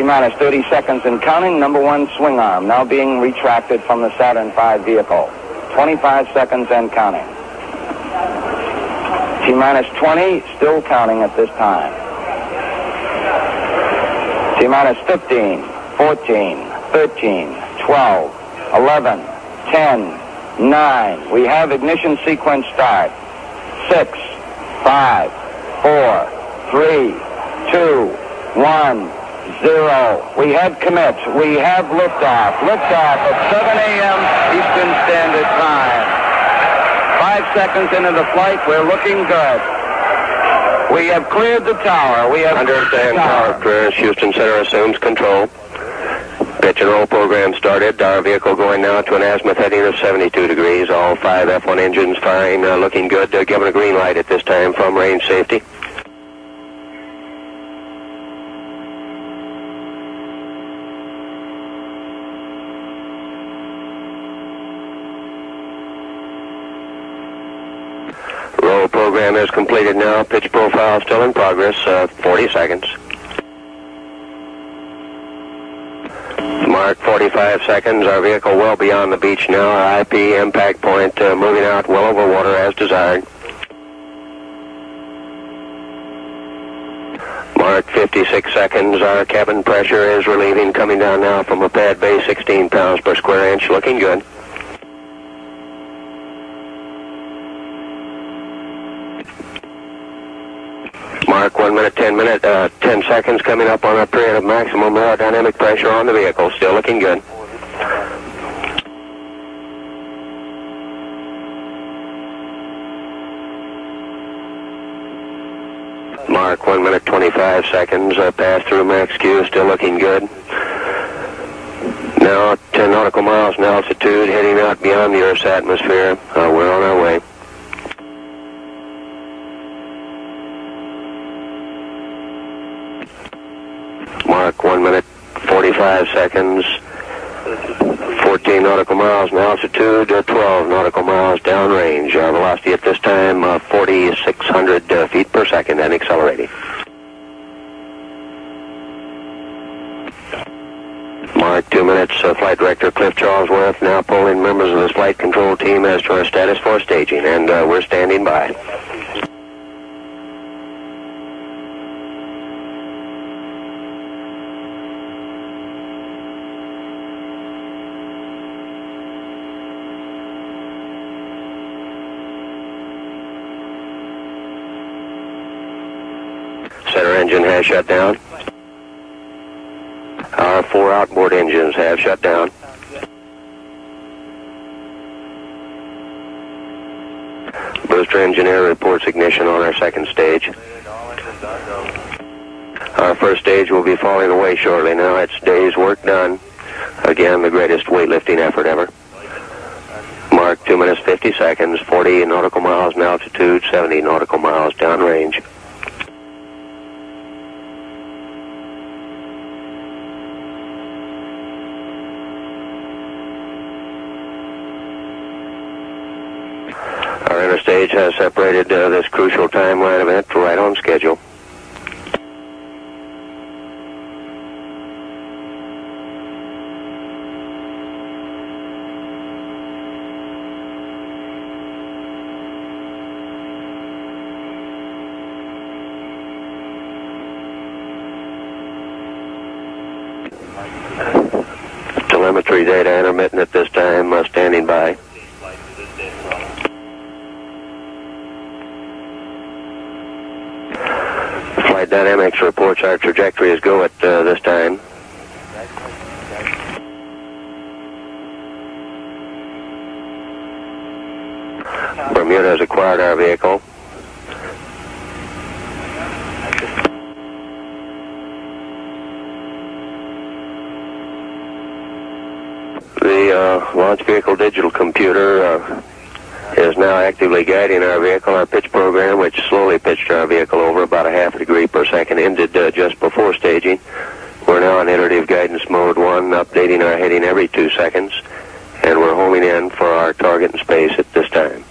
T-minus 30 seconds and counting. Number one swing arm now being retracted from the Saturn V vehicle. 25 seconds and counting. T-minus 20, still counting at this time. T-minus 15, 14, 13, 12, 11, 10, 9. We have ignition sequence start. 6, 5, 4, 3, 2, 1, 0. We have commits. We have liftoff. Liftoff at 7 a.m. Eastern Standard Time. Five seconds into the flight, we're looking good. We have cleared the tower. We have Understand tower clearance. Houston Center assumes control. Pitch and roll program started. Our vehicle going now to an azimuth heading of 72 degrees. All five F1 engines firing, uh, looking good. Uh, given a green light at this time from range safety. Roll program is completed now. Pitch profile still in progress. Uh, 40 seconds. Mark 45 seconds. Our vehicle well beyond the beach now. Our IP impact point uh, moving out well over water as desired. Mark 56 seconds. Our cabin pressure is relieving, coming down now from a pad base 16 pounds per square inch. Looking good. Mark, one minute, 10 minute, uh, 10 seconds coming up on our period of maximum aerodynamic pressure on the vehicle. Still looking good. Mark, one minute, 25 seconds. Uh, pass through max Q, still looking good. Now 10 nautical miles in altitude, heading out beyond the Earth's atmosphere. Uh, we're on our way. Mark, one minute, 45 seconds. 14 nautical miles in altitude, uh, 12 nautical miles downrange. Our velocity at this time, uh, 4,600 uh, feet per second and accelerating. Mark, two minutes. Uh, Flight Director Cliff Charlesworth now polling members of his flight control team as to our status for staging, and uh, we're standing by. Center engine has shut down. Our four outboard engines have shut down. Booster engineer reports ignition on our second stage. Our first stage will be falling away shortly now. It's day's work done. Again, the greatest weightlifting effort ever. Mark 2 minutes 50 seconds, 40 nautical miles in altitude, 70 nautical miles downrange. Our interstage has separated uh, this crucial timeline event for right on schedule. Telemetry data intermittent at this time, uh, standing by. Flight Dynamics reports our trajectory is go at uh, this time. Bermuda has acquired our vehicle. The uh, launch vehicle digital computer uh, is now actively guiding our vehicle. Our pitch program, which slowly pitched our vehicle over about a half a degree per second, ended uh, just before staging. We're now in iterative guidance mode one, updating our heading every two seconds, and we're homing in for our target in space at this time.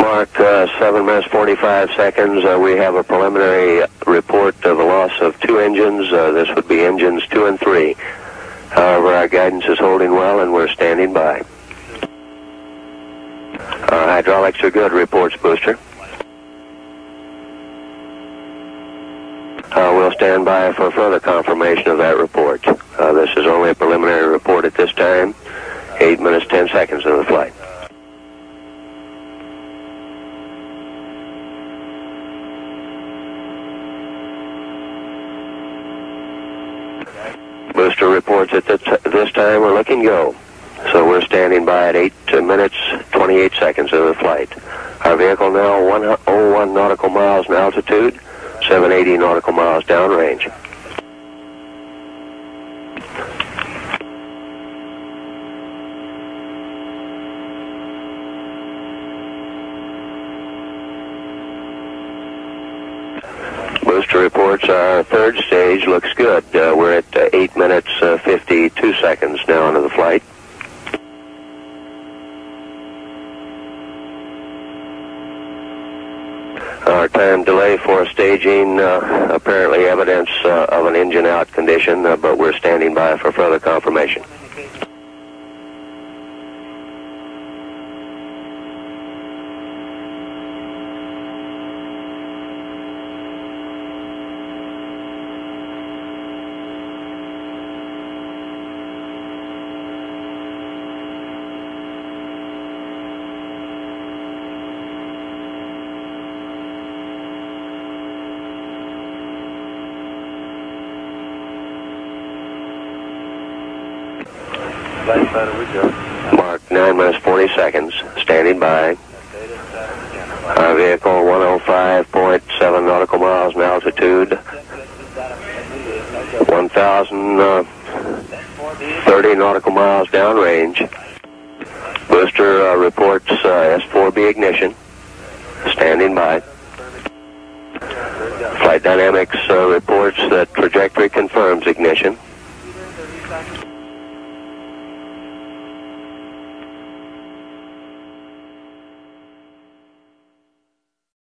Mark, uh, 7 minutes 45 seconds. Uh, we have a preliminary report of a loss of two engines. Uh, this would be engines 2 and 3. However, our guidance is holding well and we're standing by. Our hydraulics are good, reports Booster. Uh, we'll stand by for further confirmation of that report. Uh, this is only a preliminary report at this time. 8 minutes 10 seconds of the flight. Booster reports at this, time we're looking go. So we're standing by at 8 minutes 28 seconds of the flight. Our vehicle now 101 nautical miles in altitude, 780 nautical miles downrange. Our third stage looks good. Uh, we're at uh, 8 minutes uh, 52 seconds now into the flight. Our time delay for staging, uh, apparently evidence uh, of an engine out condition, uh, but we're standing by for further confirmation. Mark 9 minutes 40 seconds, standing by. Our vehicle 105.7 nautical miles in altitude, 1,030 nautical miles downrange. Booster uh, reports uh, S4B ignition, standing by. Flight Dynamics uh, reports that trajectory confirms ignition.